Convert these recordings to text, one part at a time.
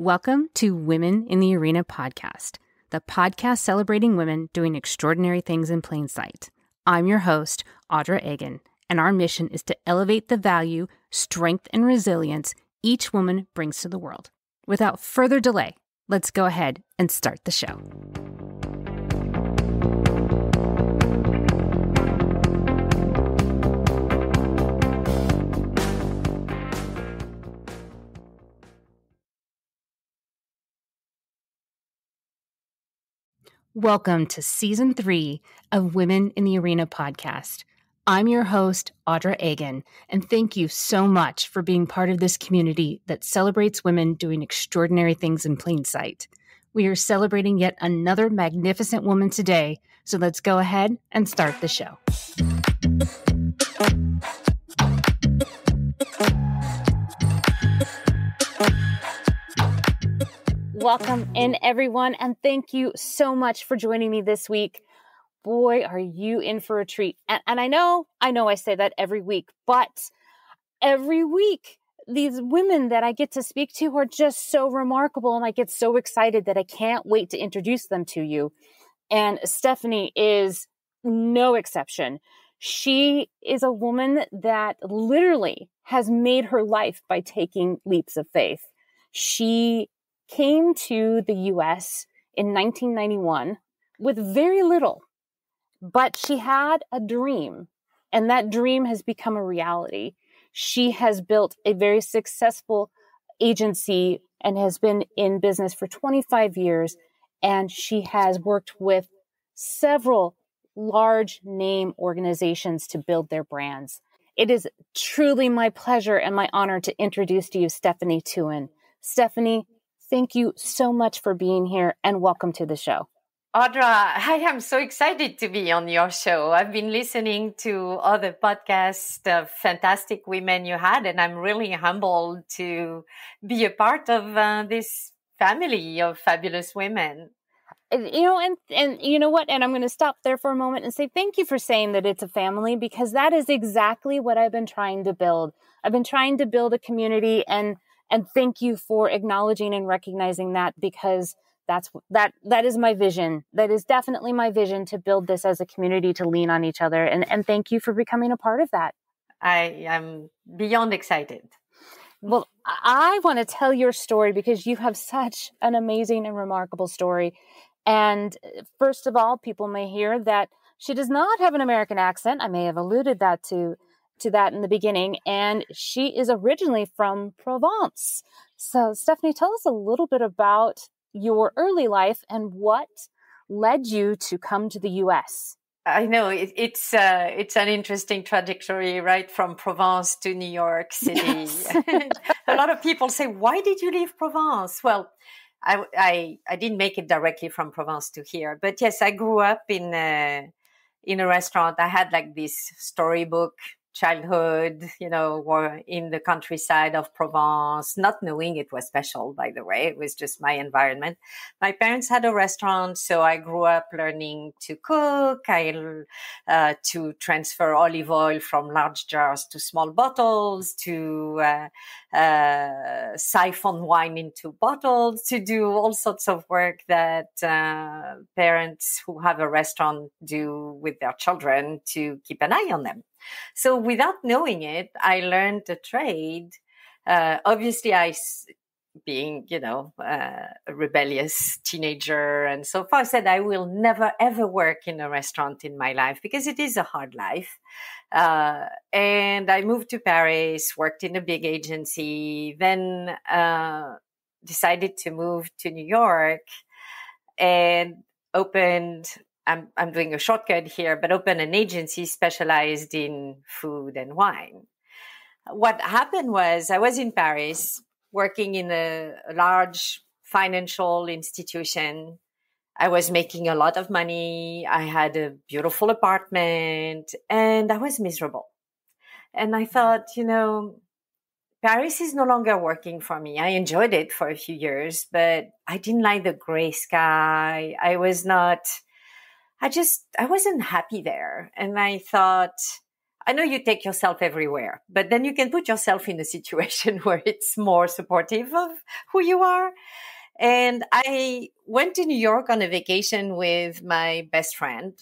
Welcome to Women in the Arena podcast, the podcast celebrating women doing extraordinary things in plain sight. I'm your host, Audra Egan, and our mission is to elevate the value, strength, and resilience each woman brings to the world. Without further delay, let's go ahead and start the show. Welcome to season three of Women in the Arena podcast. I'm your host, Audra Egan, and thank you so much for being part of this community that celebrates women doing extraordinary things in plain sight. We are celebrating yet another magnificent woman today, so let's go ahead and start the show. Welcome in, everyone, and thank you so much for joining me this week. Boy, are you in for a treat. And, and I know, I know I say that every week, but every week, these women that I get to speak to are just so remarkable, and I get so excited that I can't wait to introduce them to you. And Stephanie is no exception. She is a woman that literally has made her life by taking leaps of faith. She came to the US in 1991 with very little, but she had a dream, and that dream has become a reality. She has built a very successful agency and has been in business for 25 years, and she has worked with several large name organizations to build their brands. It is truly my pleasure and my honor to introduce to you Stephanie Teuwen. Stephanie, Thank you so much for being here and welcome to the show. Audra, I am so excited to be on your show. I've been listening to other podcasts of fantastic women you had, and I'm really humbled to be a part of uh, this family of fabulous women. You know, and and you know what? And I'm going to stop there for a moment and say thank you for saying that it's a family because that is exactly what I've been trying to build. I've been trying to build a community and and thank you for acknowledging and recognizing that because that's that that is my vision. That is definitely my vision to build this as a community to lean on each other. And and thank you for becoming a part of that. I am beyond excited. Well i want to tell your story because you have such an amazing and remarkable story. And uh, first of all people may hear that she does not have an american accent. I may have alluded that to to that in the beginning, and she is originally from Provence. So, Stephanie, tell us a little bit about your early life and what led you to come to the U.S. I know it, it's uh, it's an interesting trajectory, right, from Provence to New York City. Yes. a lot of people say, "Why did you leave Provence?" Well, I, I, I didn't make it directly from Provence to here, but yes, I grew up in a, in a restaurant. I had like this storybook childhood, you know, were in the countryside of Provence, not knowing it was special, by the way. It was just my environment. My parents had a restaurant, so I grew up learning to cook, I, uh, to transfer olive oil from large jars to small bottles, to uh, uh, siphon wine into bottles, to do all sorts of work that uh, parents who have a restaurant do with their children to keep an eye on them. So without knowing it, I learned a trade. Uh, obviously, I, being, you know, uh, a rebellious teenager and so far, said I will never ever work in a restaurant in my life because it is a hard life. Uh, and I moved to Paris, worked in a big agency, then uh, decided to move to New York and opened I'm, I'm doing a shortcut here, but open an agency specialized in food and wine. What happened was I was in Paris working in a, a large financial institution. I was making a lot of money. I had a beautiful apartment and I was miserable. And I thought, you know, Paris is no longer working for me. I enjoyed it for a few years, but I didn't like the gray sky. I was not I just, I wasn't happy there. And I thought, I know you take yourself everywhere, but then you can put yourself in a situation where it's more supportive of who you are. And I went to New York on a vacation with my best friend.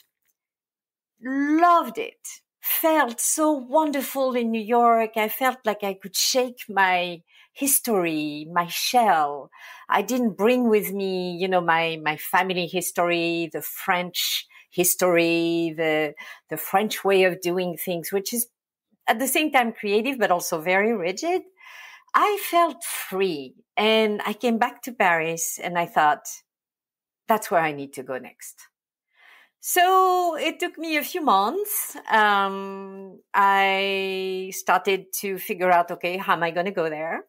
Loved it. Felt so wonderful in New York. I felt like I could shake my history, my shell. I didn't bring with me, you know, my, my family history, the French history, the, the French way of doing things, which is at the same time creative, but also very rigid. I felt free and I came back to Paris and I thought, that's where I need to go next. So it took me a few months. Um, I started to figure out, okay, how am I going to go there?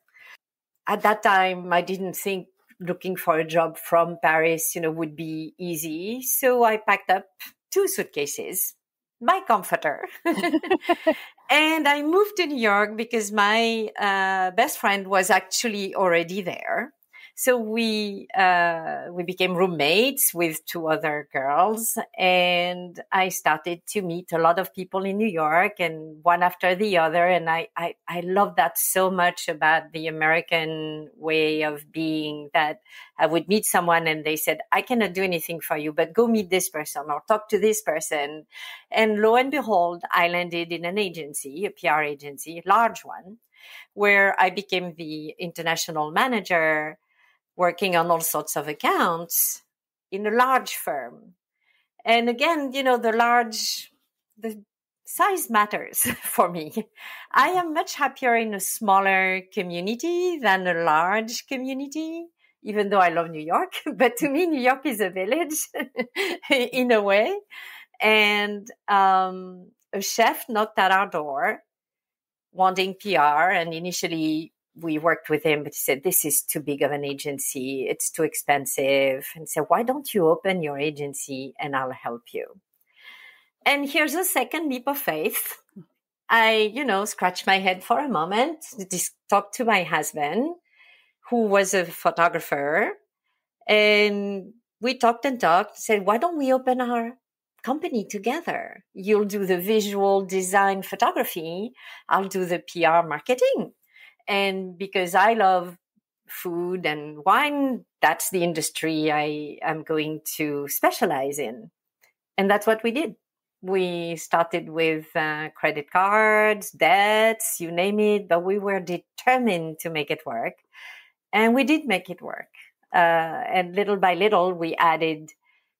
At that time, I didn't think looking for a job from Paris, you know, would be easy. So I packed up two suitcases, my comforter, and I moved to New York because my uh, best friend was actually already there. So we uh, we became roommates with two other girls, and I started to meet a lot of people in New York, and one after the other. And I I, I love that so much about the American way of being. That I would meet someone, and they said, "I cannot do anything for you, but go meet this person or talk to this person." And lo and behold, I landed in an agency, a PR agency, a large one, where I became the international manager working on all sorts of accounts in a large firm. And again, you know, the large, the size matters for me. I am much happier in a smaller community than a large community, even though I love New York. But to me, New York is a village in a way. And um, a chef knocked at our door wanting PR. And initially, we worked with him, but he said, This is too big of an agency. It's too expensive. And said, Why don't you open your agency and I'll help you? And here's a second leap of faith. I, you know, scratched my head for a moment, just talked to my husband, who was a photographer. And we talked and talked, said, Why don't we open our company together? You'll do the visual design photography, I'll do the PR marketing and because I love food and wine, that's the industry I am going to specialize in. And that's what we did. We started with uh, credit cards, debts, you name it, but we were determined to make it work. And we did make it work. Uh, and little by little, we added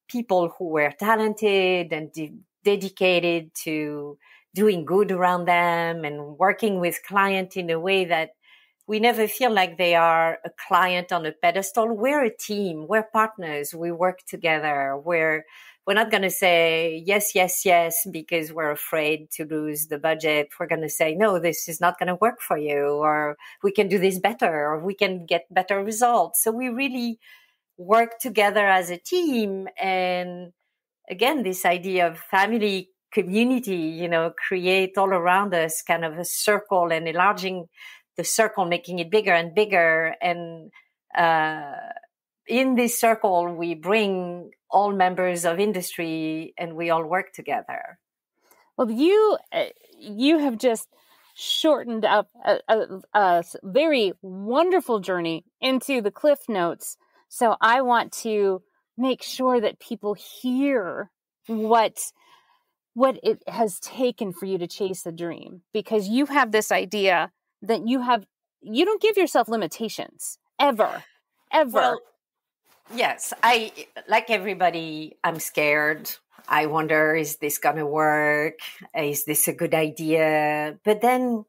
people who were talented and de- dedicated to doing good around them and working with client in a way that we never feel like they are a client on a pedestal. We're a team. We're partners. We work together. We're, we're not going to say yes, yes, yes, because we're afraid to lose the budget. We're going to say, no, this is not going to work for you, or we can do this better, or we can get better results. So we really work together as a team. And again, this idea of family community, you know, create all around us kind of a circle and enlarging the circle, making it bigger and bigger. And uh, in this circle, we bring all members of industry and we all work together. Well, you uh, you have just shortened up a, a, a, very wonderful journey into the cliff notes. So I want to make sure that people hear what what it has taken for you to chase a dream because you have this idea that you have you don't give yourself limitations ever ever. Well, yes i like everybody i'm scared. I wonder is this gonna work? Is this a good idea? But then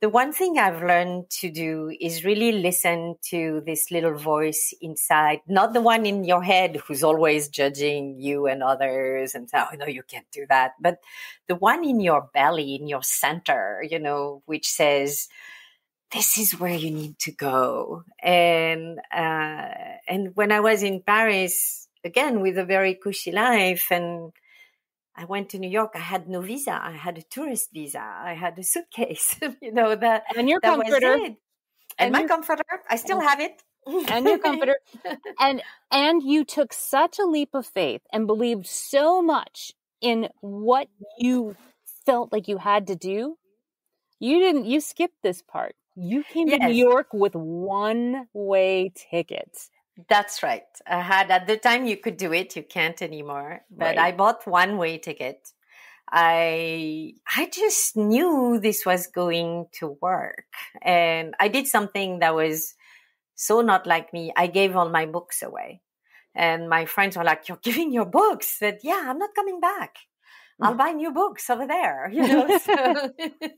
the one thing I've learned to do is really listen to this little voice inside, not the one in your head who's always judging you and others and say, oh, no, you can't do that. But the one in your belly, in your center, you know, which says, this is where you need to go. And, uh, and when I was in Paris, again, with a very cushy life and, I went to New York. I had no visa. I had a tourist visa. I had a suitcase. you know that. And your that comforter. And, and my comforter. I still have it. and your comforter. and and you took such a leap of faith and believed so much in what you felt like you had to do, you didn't, you skipped this part. You came Yes. to New York with one way tickets. That's right. I had at the time you could do it. You can't anymore. But Right. I bought one way ticket. I I just knew this was going to work, and I did something that was so not like me. I gave all my books away, and my friends were like, "You're giving your books?" I said, "Yeah, I'm not coming back. I'll buy new books over there." You know. so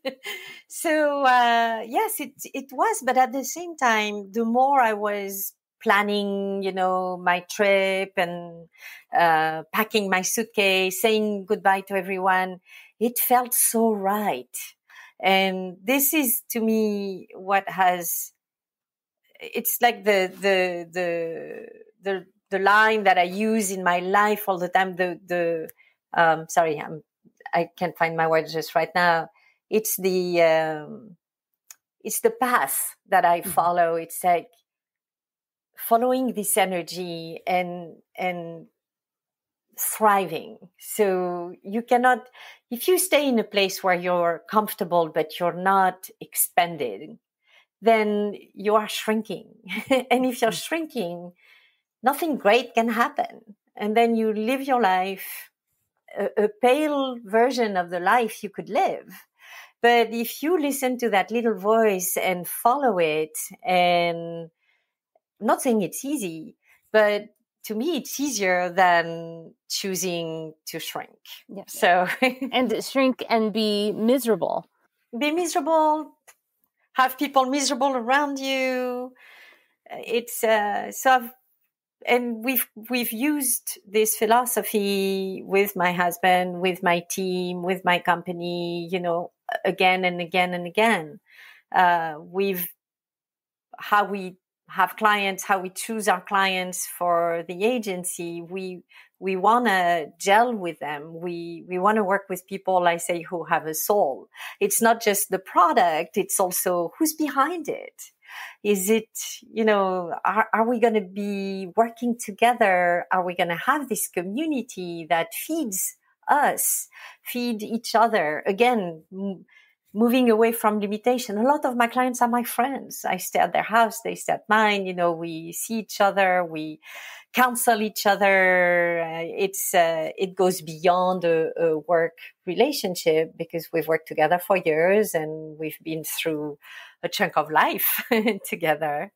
so uh, yes, it it was, but at the same time, the more I was planning, you know, my trip and uh, packing my suitcase, saying goodbye to everyone, it felt so right. And this is to me what has. It's like the the the the the line that I use in my life all the time. The the um, sorry, I'm I can't find my words just right now. It's the um, it's the path that I Mhm. follow. It's like following this energy and and thriving. So you cannot if you stay in a place where you're comfortable but you're not expanding, then you are shrinking. and if you're mm-hmm. shrinking, nothing great can happen. And then you live your life a, a pale version of the life you could live. But if you listen to that little voice and follow it, and not saying it's easy, but to me, it's easier than choosing to shrink. Yes. So And shrink and be miserable. be miserable, have people miserable around you. It's uh, so I've, and we've we've used this philosophy with my husband, with my team, with my company, you know, again and again and again. Uh, we've how we have clients, how we choose our clients for the agency. We we want to gel with them. We we want to work with people, I say, who have a soul. It's not just the product; it's also who's behind it. Is it, you know, are, are we going to be working together? Are we going to have this community that feeds us, feed each other? Again, moving away from limitation. A lot of my clients are my friends. I stay at their house, they stay at mine. You know, we see each other, we counsel each other. Uh, it's uh, it goes beyond a, a work relationship because we've worked together for years and we've been through a chunk of life together.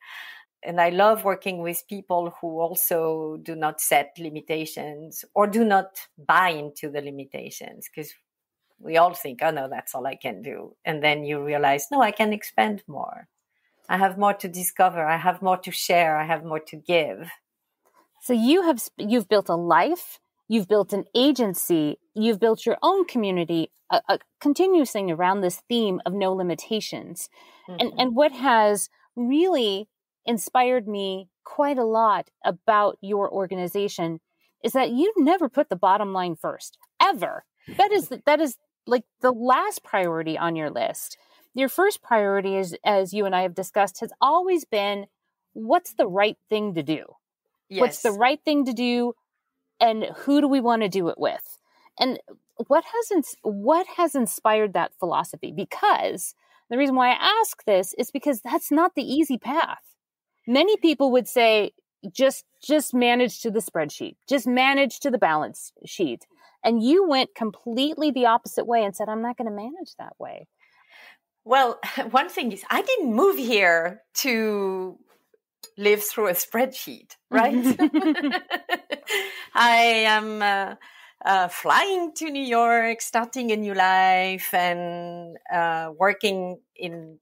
And I love working with people who also do not set limitations or do not buy into the limitations because we all think, oh no, that's all I can do. And then you realize, no, I can expand more. I have more to discover. I have more to share. I have more to give. So you have you've built a life, you've built an agency, you've built your own community, a, a continuous thing around this theme of no limitations. And Mhm. and what has really inspired me quite a lot about your organization is that you never put the bottom line first ever. That is that is like the last priority on your list. Your first priority is as you and I have discussed has always been what's the right thing to do? what's the right thing to do and who do we want to do it with? And what has ins- what has inspired that philosophy? Because the reason why i ask this is because that's not the easy path. Many people would say just just manage to the spreadsheet. Just manage to the balance sheet and you went completely the opposite way and said i'm not going to manage that way Well, one thing is, I didn't move here to live through a spreadsheet, right? I am uh, uh, flying to New York, starting a new life, and uh, working in,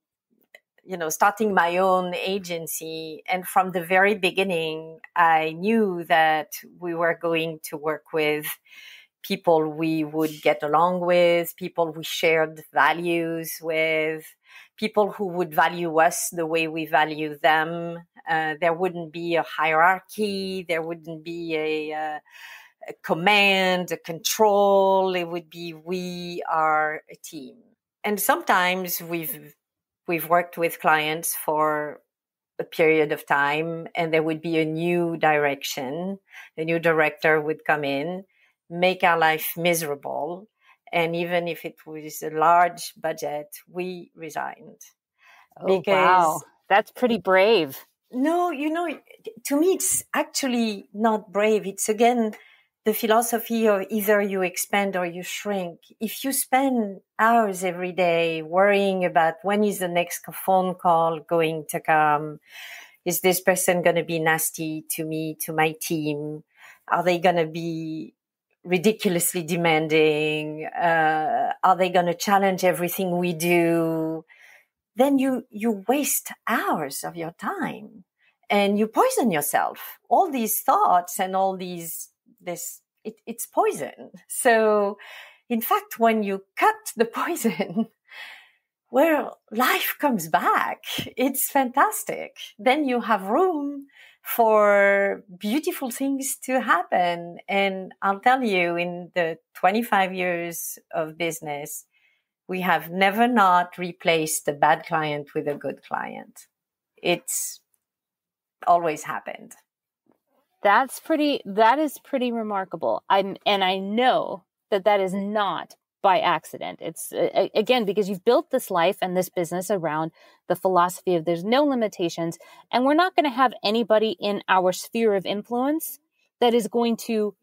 you know, starting my own agency. And from the very beginning, I knew that we were going to work with people we would get along with, people we shared values with, people who would value us the way we value them. Uh, there wouldn't be a hierarchy. There wouldn't be a, uh, a command, a control. It would be we are a team. And sometimes we've we've worked with clients for a period of time, and there would be a new direction. A new director would come in, make our life miserable, And even if it was a large budget, we resigned. Oh, because wow. That's pretty brave. No, you know, to me, it's actually not brave. It's again the philosophy of either you expand or you shrink. If you spend hours every day worrying about when is the next phone call going to come, is this person going to be nasty to me, to my team? Are they going to be ridiculously demanding? Uh, are they going to challenge everything we do? Then you, you waste hours of your time and you poison yourself. All these thoughts and all these, this, it, it's poison. So in fact, when you cut the poison, well, life comes back. It's fantastic. Then you have room for beautiful things to happen. And I'll tell you, in the 25 years of business, we have never not replaced a bad client with a good client. It's always happened. That's pretty, that is pretty remarkable. I'm, and I know that that is not by accident. It's again because you've built this life and this business around the philosophy of there's no limitations and we're not going to have anybody in our sphere of influence that is going to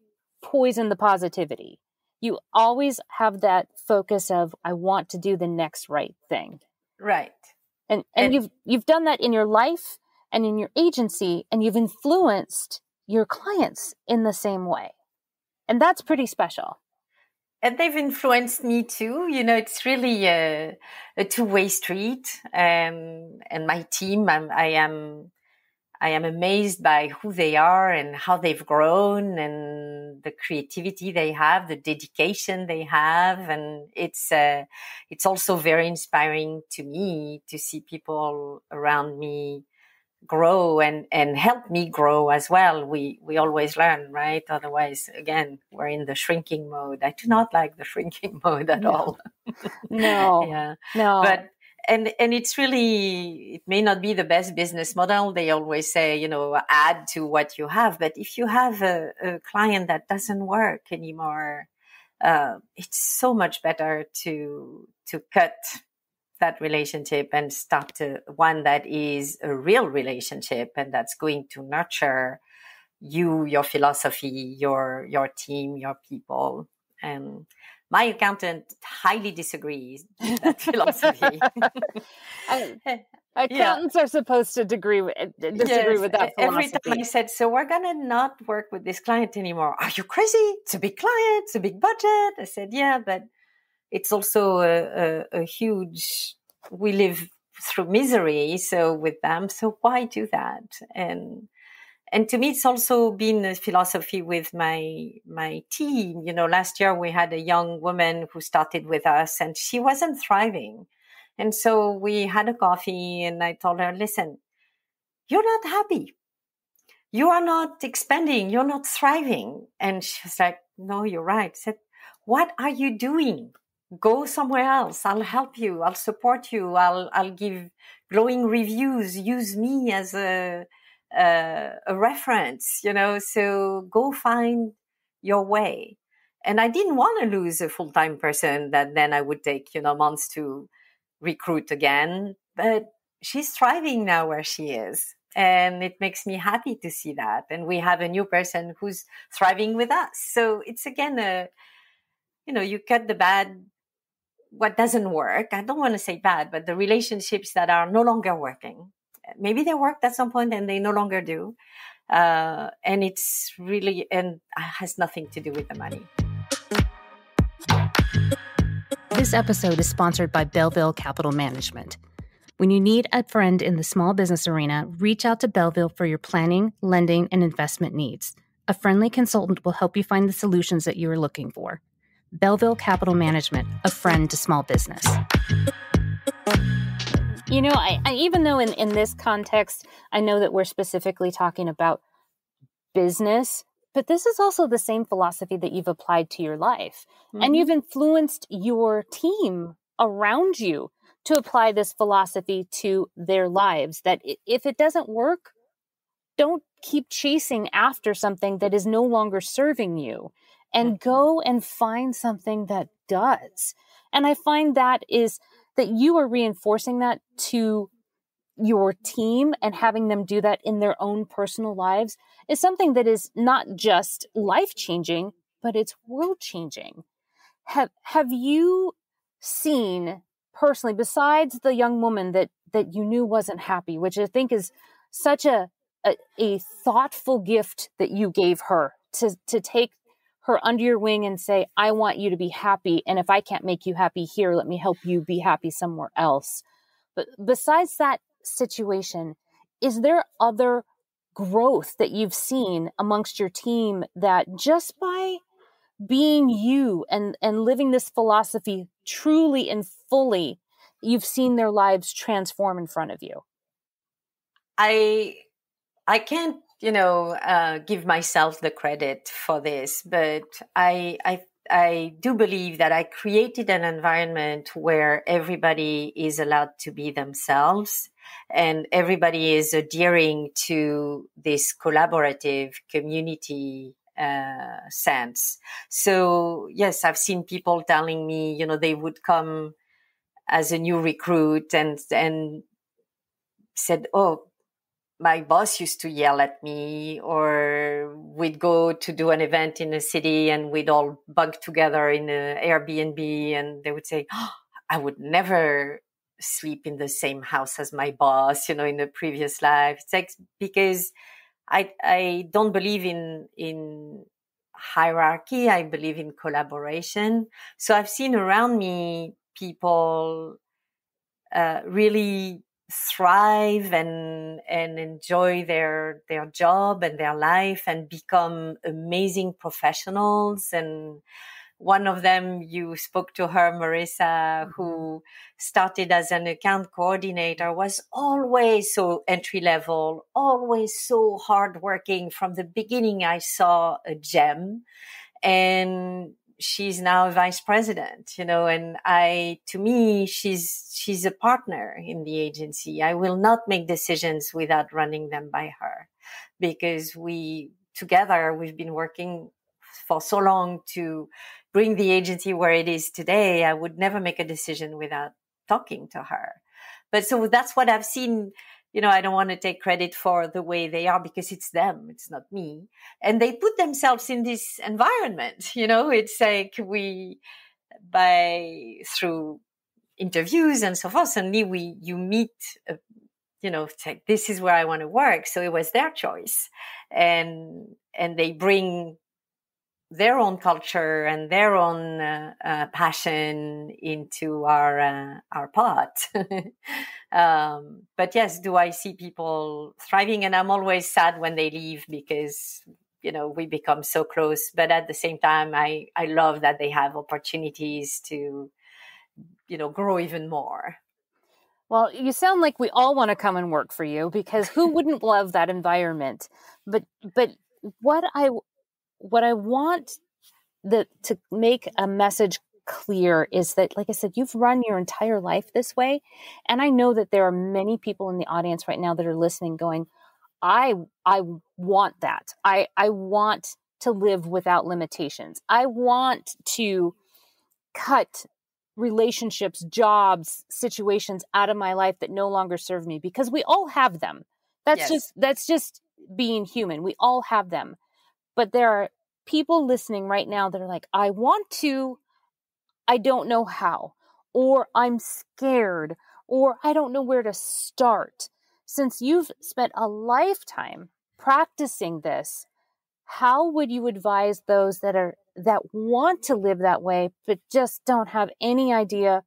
poison the positivity. You always have that focus of I want to do the next right thing. Right. And and, and you've you've done that in your life and in your agency and you've influenced your clients in the same way. And that's pretty special and they've influenced me too. You know, it's really a, a two-way street. Um, and my team, I'm, I am, I am amazed by who they are and how they've grown and the creativity they have, the dedication they have. And it's, uh, it's also very inspiring to me to see people around me grow and and help me grow as well. We we always learn right? Otherwise again we're in the shrinking mode. I do not like the shrinking mode at no. all. No. Yeah. No. But and and it's really it may not be the best business model. They always say you know add to what you have. But if you have a, a client that doesn't work anymore uh, it's so much better to to cut that relationship and start to one that is a real relationship and that's going to nurture you, your philosophy, your your team, your people. And my accountant highly disagrees with that philosophy. accountants yeah. are supposed to agree with, uh, disagree yes. with that philosophy. Every time I said, "So we're gonna not work with this client anymore," are you crazy? It's a big client, it's a big budget. I said, "Yeah, but." It's also a, a, a huge we live through misery so with them. So why do that? And and to me it's also been a philosophy with my my team. You know last year we had a young woman who started with us and she wasn't thriving. And so we had a coffee and i told her listen you're not happy. You are not expanding. You're not thriving. And she was like no you're right. I said what are you doing go somewhere else. I'll help you. I'll support you. I'll, I'll give glowing reviews. Use me as a, a, reference, you know, so go find your way. And I didn't want to lose a full-time person that then I would take, you know, months to recruit again. But she's thriving now where she is. And it makes me happy to see that. And we have a new person who's thriving with us. So it's again a, you know, you cut the bad what doesn't work. I don't want to say bad, but the relationships that are no longer working. Maybe they worked at some point and they no longer do. Uh, and it's really, and has nothing to do with the money. This episode is sponsored by Belleville Capital Management. When you need a friend in the small business arena, reach out to Belleville for your planning, lending, and investment needs. A friendly consultant will help you find the solutions that you are looking for. Belleville Capital Management, a friend to small business. You know, I, I, even though in, in this context, I know that we're specifically talking about business, but this is also the same philosophy that you've applied to your life. Mm-hmm. And you've influenced your team around you to apply this philosophy to their lives. That if it doesn't work, don't keep chasing after something that is no longer serving you and go and find something that does. And I find that is that you are reinforcing that to your team and having them do that in their own personal lives is something that is not just life changing, but it's world changing. Have, have you seen personally, besides the young woman that, that you knew wasn't happy, which I think is such a, a, a thoughtful gift that you gave her to, to take her under your wing and say, I want you to be happy. And if I can't make you happy here, let me help you be happy somewhere else. But besides that situation, is there other growth that you've seen amongst your team that just by being you and, and living this philosophy truly and fully, you've seen their lives transform in front of you? I I can't, you know, uh, give myself the credit for this, but I I I do believe that I created an environment where everybody is allowed to be themselves and everybody is adhering to this collaborative community uh, sense. So yes, I've seen people telling me, you know, they would come as a new recruit and and said, "Oh, my boss used to yell at me or we'd go to do an event in a city and we'd all bunk together in an airbnb and they would say oh, i would never sleep in the same house as my boss you know in the previous life. It's like because i i don't believe in in hierarchy i believe in collaboration. So i've seen around me people uh, really thrive and and enjoy their their job and their life and become amazing professionals. And one of them you spoke to her marissa who mm-hmm. started as an account coordinator was always so entry level always so hardworking. From the beginning i saw a gem. And she's now vice president, you know, and I, to me, she's, she's a partner in the agency. I will not make decisions without running them by her because we together, we've been working for so long to bring the agency where it is today. I would never make a decision without talking to her. But so that's what I've seen you know, I don't want to take credit for the way they are because it's them, it's not me. And they put themselves in this environment, you know, it's like we, by through interviews and so forth, suddenly we, you meet, a, you know, it's like, this is where I want to work. So it was their choice. And, and they bring their own culture and their own uh, uh, passion into our uh, our pot. um, but yes, do I see people thriving? And I'm always sad when they leave because you know we become so close. But at the same time, I I love that they have opportunities to you know grow even more. Well, you sound like we all want to come and work for you because who wouldn't love that environment? But but what I what I want the to make a message clear is that like I said you've run your entire life this way and I know that there are many people in the audience right now that are listening going I I want that. I I want to live without limitations. I want to cut relationships, jobs, situations out of my life that no longer serve me because we all have them. That's yes. just that's just being human. We all have them. But there are people listening right now that are like, I want to, I don't know how, or I'm scared, or I don't know where to start. Since you've spent a lifetime practicing this, how would you advise those that are that want to live that way but just don't have any idea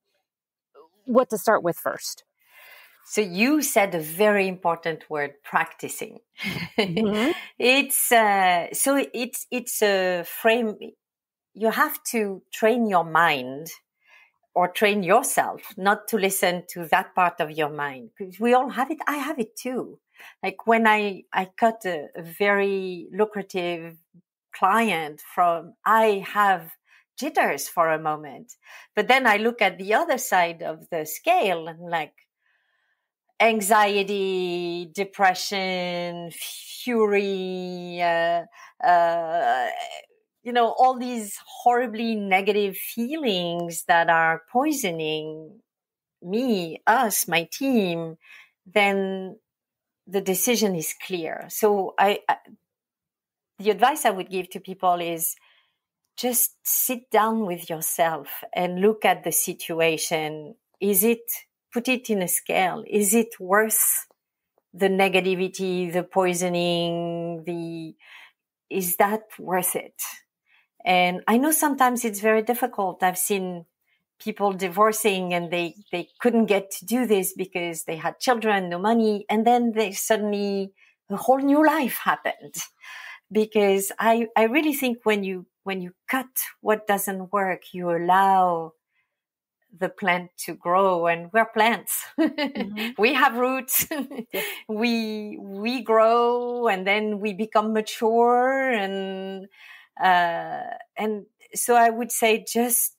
what to start with first? So you said a very important word, practicing. Mm-hmm. it's uh, so it's it's a frame. You have to train your mind or train yourself not to listen to that part of your mind because we all have it. I have it too. Like when I I cut a, a very lucrative client from, I have jitters for a moment, but then I look at the other side of the scale and like anxiety, depression, fury, uh, uh, you know, all these horribly negative feelings that are poisoning me, us, my team, then the decision is clear. So I, I the advice I would give to people is just sit down with yourself and look at the situation. Is it, put it in a scale. Is it worth the negativity, the poisoning, the, is that worth it? And I know sometimes it's very difficult. I've seen people divorcing and they, they couldn't get to do this because they had children, no money. And then they suddenly, a whole new life happened because I, I really think when you, when you cut what doesn't work, you allow the plant to grow and we're plants. Mm-hmm. we have roots. we, we grow and then we become mature and, uh, and so I would say just,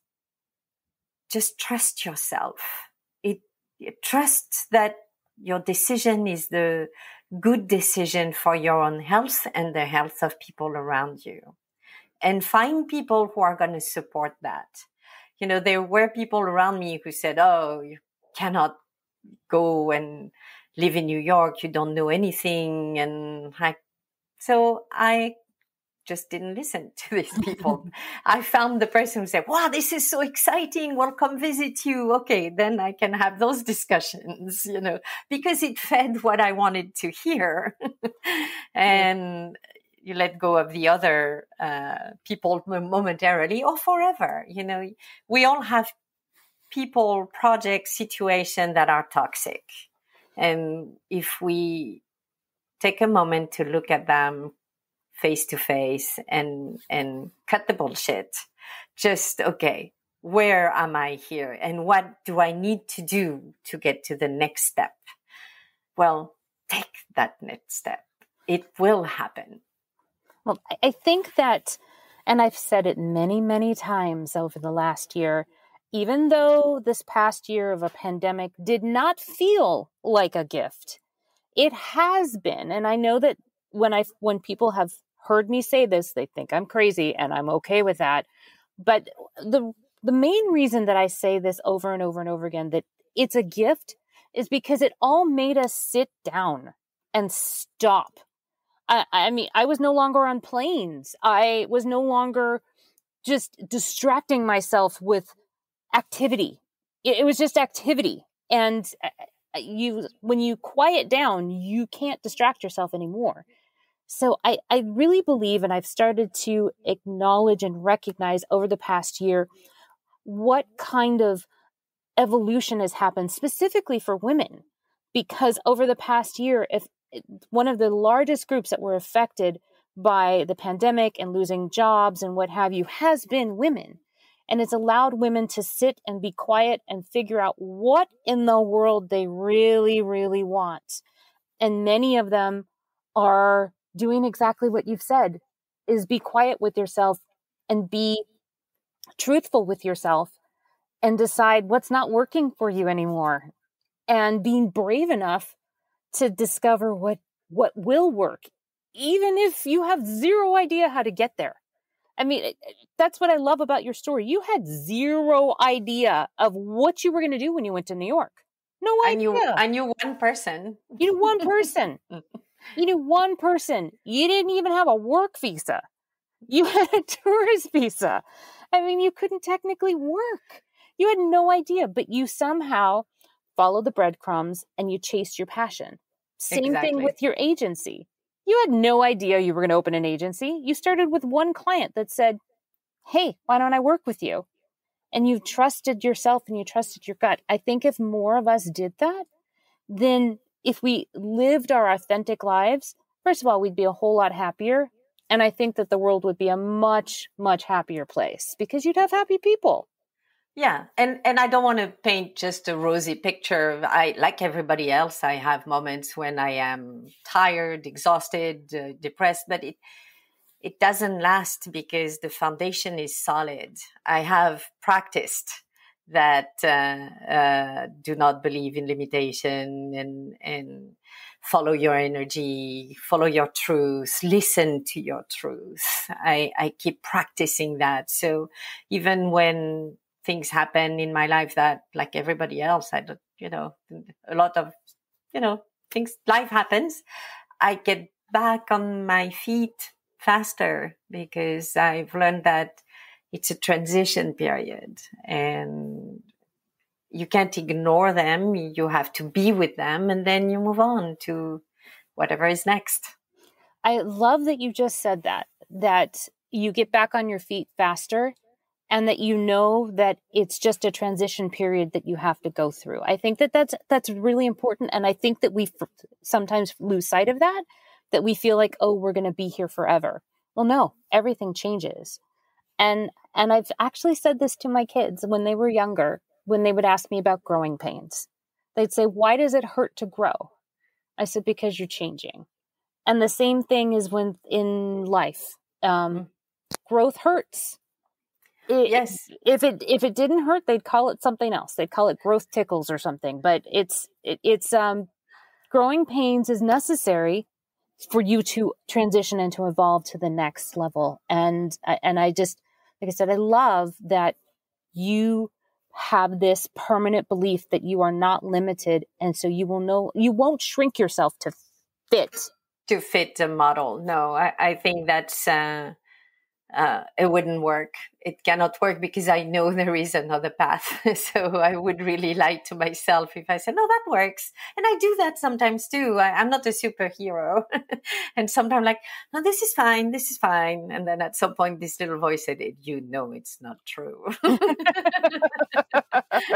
just trust yourself. It, trust that your decision is the good decision for your own health and the health of people around you. And find people who are going to support that. You know, there were people around me who said, Oh, you cannot go and live in New York. You don't know anything. And I, so I just didn't listen to these people. I found the person who said, wow, this is so exciting. We'll come visit you. Okay. Then I can have those discussions, you know, because it fed what I wanted to hear. and you let go of the other uh, people momentarily or forever. You know, we all have people, projects, situation that are toxic. And if we take a moment to look at them, face to face and and cut the bullshit just okay where am i here and what do i need to do to get to the next step well take that next step it will happen well i think that and i've said it many many times over the last year even though this past year of a pandemic did not feel like a gift it has been and i know that when i when people have heard me say this, they think I'm crazy and I'm okay with that. But the the main reason that I say this over and over and over again that it's a gift is because it all made us sit down and stop. I, I mean, I was no longer on planes. I was no longer just distracting myself with activity. It, it was just activity. And uh, you, when you quiet down, you can't distract yourself anymore. So I, I really believe, and I've started to acknowledge and recognize over the past year what kind of evolution has happened specifically for women. Because over the past year, if one of the largest groups that were affected by the pandemic and losing jobs and what have you has been women. And it's allowed women to sit and be quiet and figure out what in the world they really, really want. And many of them are doing exactly what you've said is be quiet with yourself and be truthful with yourself and decide what's not working for you anymore and being brave enough to discover what what will work even if you have zero idea how to get there i mean that's what i love about your story you had zero idea of what you were going to do when you went to new york no idea i knew i knew one person you knew one person You knew one person. You didn't even have a work visa. You had a tourist visa. I mean, you couldn't technically work. You had no idea, but you somehow followed the breadcrumbs and you chased your passion. Same exactly. thing with your agency. You had no idea you were going to open an agency. You started with one client that said, Hey, why don't I work with you? And you trusted yourself and you trusted your gut. I think if more of us did that, then if we lived our authentic lives, first of all, we'd be a whole lot happier. And I think that the world would be a much, much happier place because you'd have happy people. Yeah, and and I don't want to paint just a rosy picture. I like everybody else. I have moments when I am tired, exhausted, uh, depressed, but it it doesn't last because the foundation is solid. I have practiced that uh, uh, do not believe in limitation and and follow your energy, follow your truth, listen to your truth. I, I keep practicing that. So even when things happen in my life that like everybody else, I don't, you know, a lot of, you know, things, life happens. I get back on my feet faster because I've learned that it's a transition period and you can't ignore them. You have to be with them and then you move on to whatever is next. I love that you just said that, that you get back on your feet faster and that you know that it's just a transition period that you have to go through. I think that that's that's really important and I think that we f- sometimes lose sight of that that we feel like oh we're going to be here forever. Well no, everything changes. And and I've actually said this to my kids when they were younger when they would ask me about growing pains. They'd say, Why does it hurt to grow? I said, Because you're changing. And the same thing is when in life. Um, mm. growth hurts. It, yes. If it if it didn't hurt, they'd call it something else. They'd call it growth tickles or something. But it's it, it's um, growing pains is necessary for you to transition and to evolve to the next level. And and I just like I said, I love that you have this permanent belief that you are not limited and so you will know you won't shrink yourself to fit to fit the model no i, I think that's uh, uh, it wouldn't work. It cannot work because I know there is another path. so I would really lie to myself if I said, no, that works. And I do that sometimes too. I, am not a superhero. and sometimes like, no, this is fine. This is fine. And then at some point, this little voice said, you know, it's not true.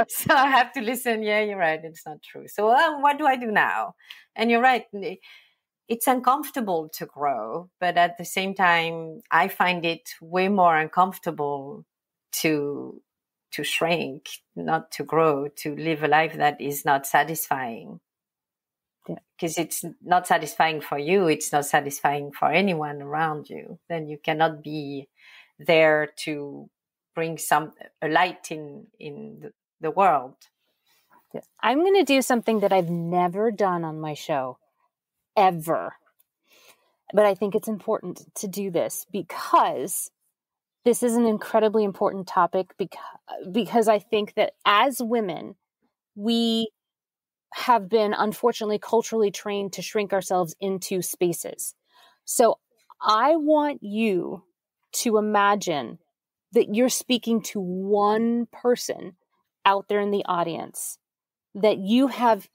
so I have to listen. Yeah, you're right. It's not true. So uh, what do I do now? And you're right it's uncomfortable to grow, but at the same time, I find it way more uncomfortable to to shrink, not to grow, to live a life that is not satisfying. Because yeah. it's not satisfying for you, it's not satisfying for anyone around you. Then you cannot be there to bring some a light in in the, the world. I'm going to do something that I've never done on my show ever. But I think it's important to do this because this is an incredibly important topic because, because I think that as women, we have been unfortunately culturally trained to shrink ourselves into spaces. So I want you to imagine that you're speaking to one person out there in the audience that you have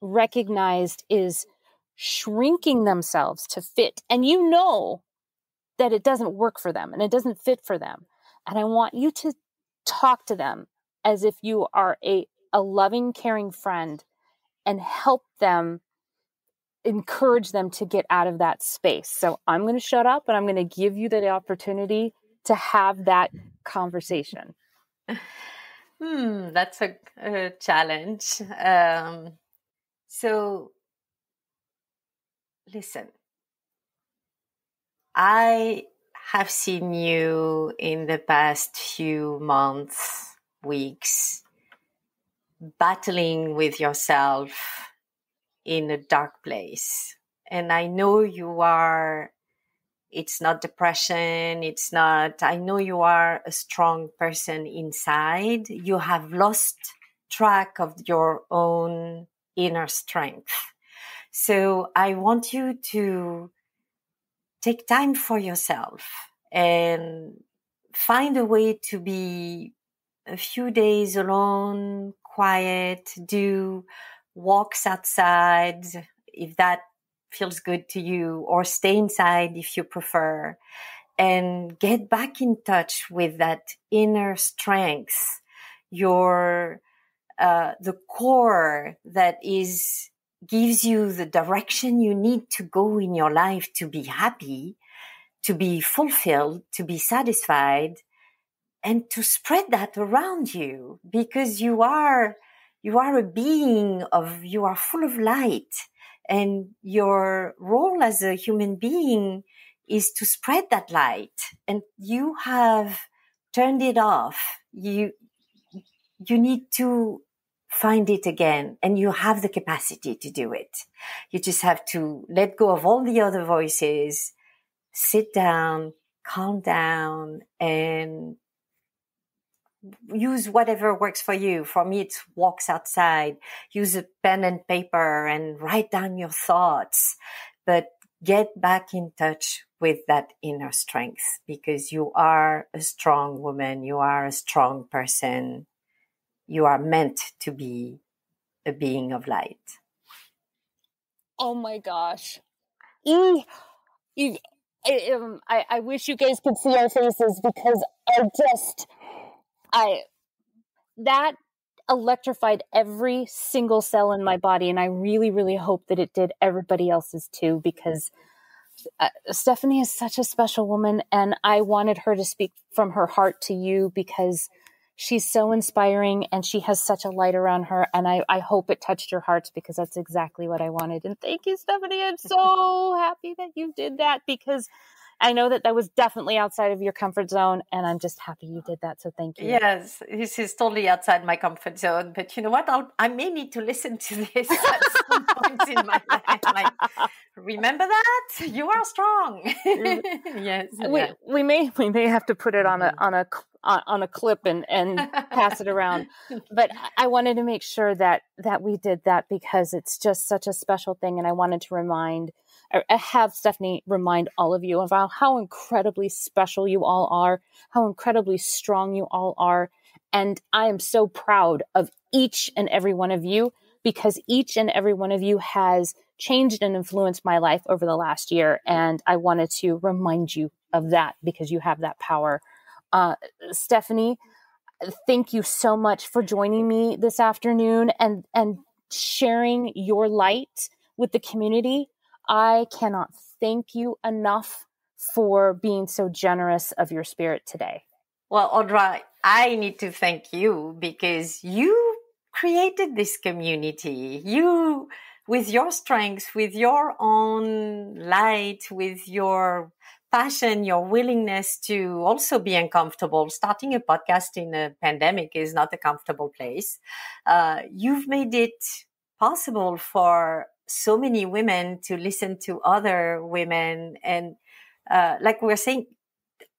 recognized is shrinking themselves to fit. And you know that it doesn't work for them and it doesn't fit for them. And I want you to talk to them as if you are a, a loving, caring friend and help them encourage them to get out of that space. So I'm going to shut up and I'm going to give you the opportunity to have that conversation. Hmm, that's a, a challenge. Um, so listen, I have seen you in the past few months, weeks, battling with yourself in a dark place. And I know you are, it's not depression. It's not, I know you are a strong person inside. You have lost track of your own inner strength so I want you to take time for yourself and find a way to be a few days alone, quiet, do walks outside if that feels good to you, or stay inside if you prefer, and get back in touch with that inner strength, your uh, the core that is gives you the direction you need to go in your life to be happy, to be fulfilled, to be satisfied, and to spread that around you because you are, you are a being of, you are full of light and your role as a human being is to spread that light and you have turned it off. You, you need to find it again and you have the capacity to do it. You just have to let go of all the other voices, sit down, calm down and use whatever works for you. For me, it's walks outside, use a pen and paper and write down your thoughts, but get back in touch with that inner strength because you are a strong woman. You are a strong person you are meant to be a being of light. Oh my gosh. I, um, I, I wish you guys could see our faces because I just, I, that electrified every single cell in my body. And I really, really hope that it did everybody else's too because uh, Stephanie is such a special woman. And I wanted her to speak from her heart to you because she's so inspiring and she has such a light around her. And I, I hope it touched your hearts because that's exactly what I wanted. And thank you, Stephanie. I'm so happy that you did that because I know that that was definitely outside of your comfort zone, and I'm just happy you did that. So thank you. Yes, this is totally outside my comfort zone. But you know what? I'll, I may need to listen to this at some point in my life. Like, remember that you are strong. yes, we yeah. we may we may have to put it on a mm-hmm. on a on a clip and and pass it around. But I wanted to make sure that that we did that because it's just such a special thing, and I wanted to remind uh, uh, have Stephanie remind all of you about how incredibly special you all are, how incredibly strong you all are. And I am so proud of each and every one of you because each and every one of you has changed and influenced my life over the last year. And I wanted to remind you of that because you have that power. Uh, Stephanie, thank you so much for joining me this afternoon and, and sharing your light with the community. I cannot thank you enough for being so generous of your spirit today. Well, Audra, I need to thank you because you created this community. You, with your strengths, with your own light, with your passion, your willingness to also be uncomfortable. Starting a podcast in a pandemic is not a comfortable place. Uh, you've made it possible for so many women to listen to other women. And uh, like we are saying,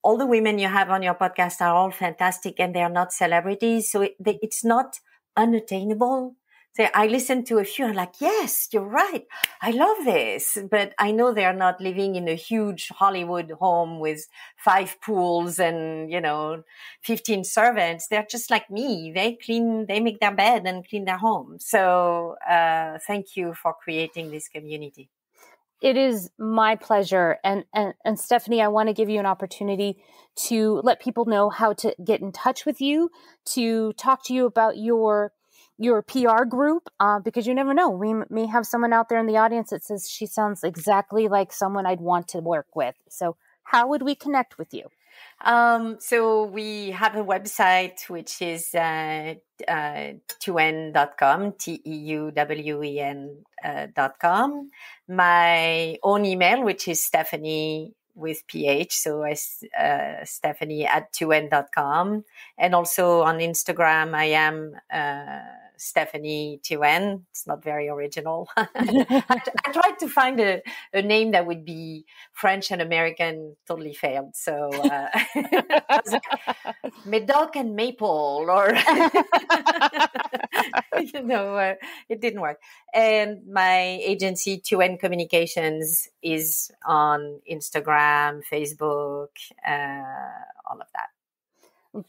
all the women you have on your podcast are all fantastic and they are not celebrities. So it, it's not unattainable say, I listen to a few and like, yes, you're right. I love this. But I know they're not living in a huge Hollywood home with five pools and, you know, 15 servants. They're just like me. They clean, they make their bed and clean their home. So, uh, thank you for creating this community. It is my pleasure. And, and, and Stephanie, I want to give you an opportunity to let people know how to get in touch with you, to talk to you about your your PR group uh, because you never know. We may have someone out there in the audience that says she sounds exactly like someone I'd want to work with. So, how would we connect with you? Um, so we have a website which is uh, uh, teuwen.com, T-E-U-W-E-N uh, dot com. My own email, which is Stephanie with PH. So I, uh, Stephanie at teuwen.com. And also on Instagram, I am, uh, Stephanie Teuwen. It's not very original. I, I, tried to find a, a, name that would be French and American, totally failed. So, uh, Medoc and Maple, or, know, uh, it didn't work. And my agency, Teuwen Communications, is on Instagram, Facebook, uh, all of that.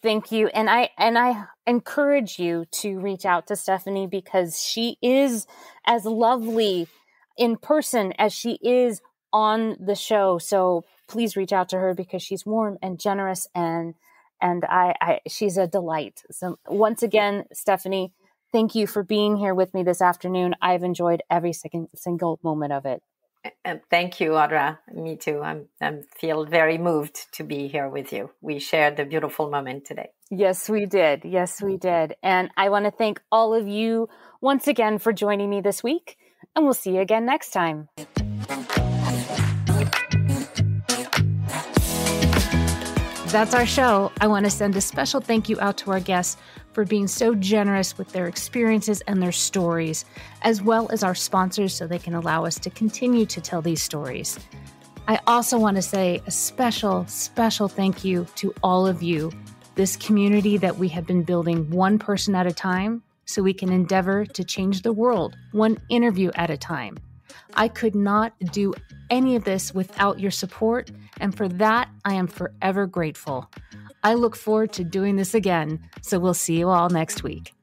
Thank you. And I and I encourage you to reach out to Stephanie because she is as lovely in person as she is on the show. So please reach out to her because she's warm and generous and and I, I she's a delight. So once again, Stephanie, thank you for being here with me this afternoon. I've enjoyed every second single moment of it. And thank you, Audra. Me too. I'm I feel very moved to be here with you. We shared a beautiful moment today. Yes, we did. Yes, we did. And I want to thank all of you once again for joining me this week. And we'll see you again next time. That's our show. I want to send a special thank you out to our guests for being so generous with their experiences and their stories, as well as our sponsors so they can allow us to continue to tell these stories. I also want to say a special, special thank you to all of you, this community that we have been building one person at a time so we can endeavor to change the world one interview at a time. I could not do any of this without your support, and for that, I am forever grateful. I look forward to doing this again, so we'll see you all next week.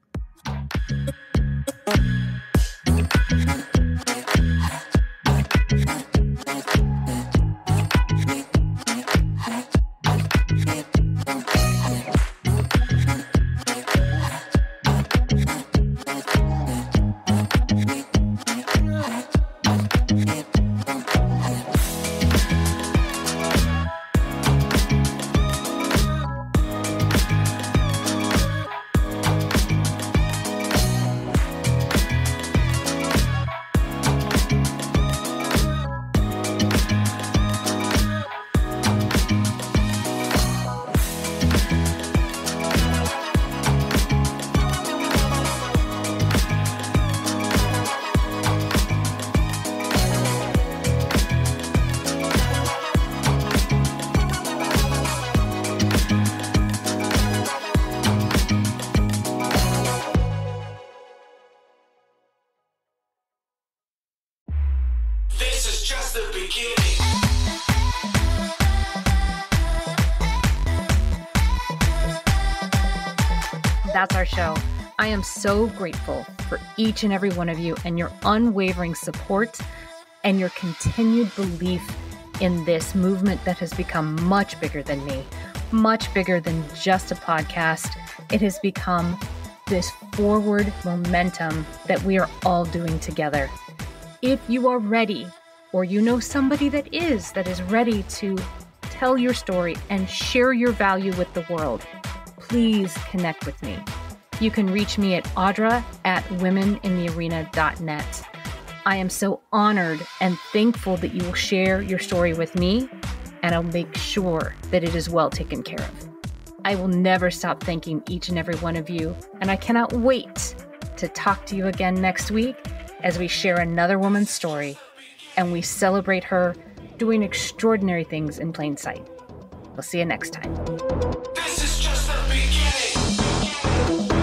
That's our show. I am so grateful for each and every one of you and your unwavering support and your continued belief in this movement that has become much bigger than me, much bigger than just a podcast. It has become this forward momentum that we are all doing together. If you are ready, or you know somebody that is, that is ready to tell your story and share your value with the world, please connect with me. You can reach me at audra at womeninthearena.net. I am so honored and thankful that you will share your story with me, and I'll make sure that it is well taken care of. I will never stop thanking each and every one of you, and I cannot wait to talk to you again next week as we share another woman's story and we celebrate her doing extraordinary things in plain sight. We'll see you next time.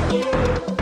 Thank you.